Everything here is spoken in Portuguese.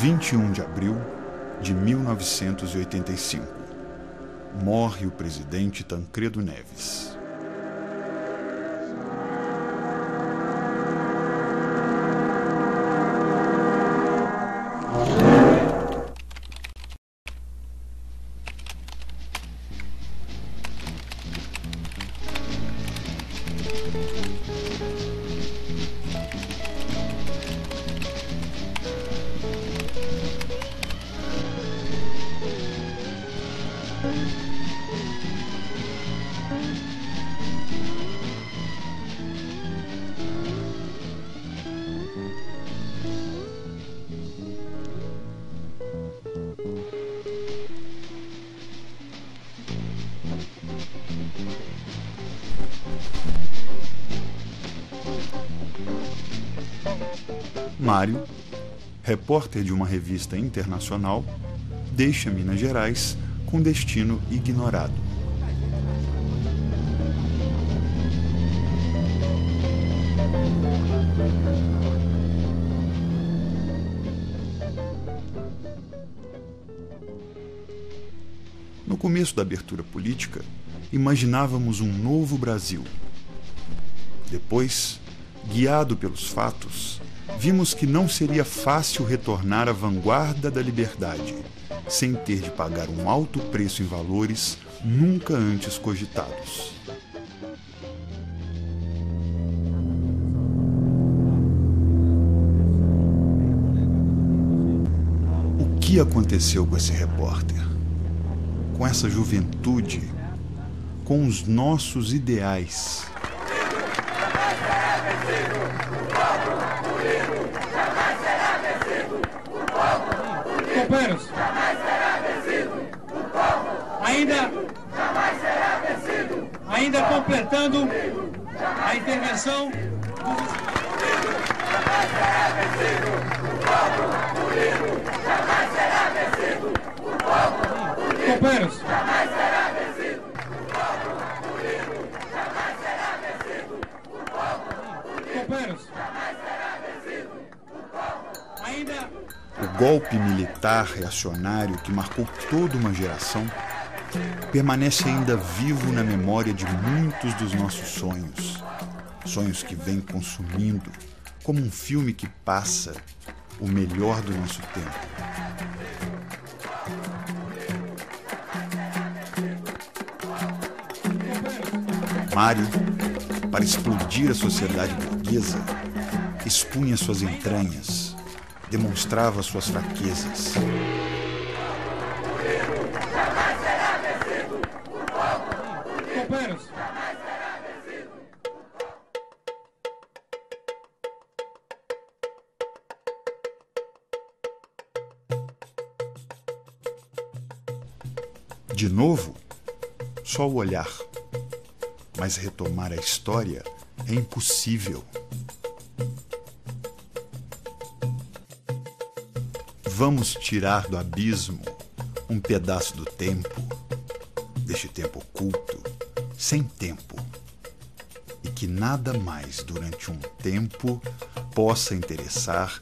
Vinte e um de abril de 1985. Morre o presidente Tancredo Neves. Mário, repórter de uma revista internacional, deixa Minas Gerais com destino ignorado. No começo da abertura política, imaginávamos um novo Brasil. Depois, guiado pelos fatos, vimos que não seria fácil retornar à vanguarda da liberdade, sem ter de pagar um alto preço em valores nunca antes cogitados. O que aconteceu com esse repórter? Com essa juventude? Com os nossos ideais? Companheiros, ainda, ainda completando a intervenção Companheiros, O golpe militar reacionário que marcou toda uma geração permanece ainda vivo na memória de muitos dos nossos sonhos. Sonhos que vêm consumindo, como um filme que passa, o melhor do nosso tempo. Mário, para explodir a sociedade burguesa, expunha suas entranhas, demonstrava suas fraquezas. Companheiros, De novo, só o olhar. Mas retomar a história é impossível. Vamos tirar do abismo um pedaço do tempo, deste tempo oculto, sem tempo, e que nada mais durante um tempo possa interessar